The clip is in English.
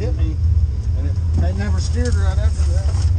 hit. Me, and it, it never steered right after that.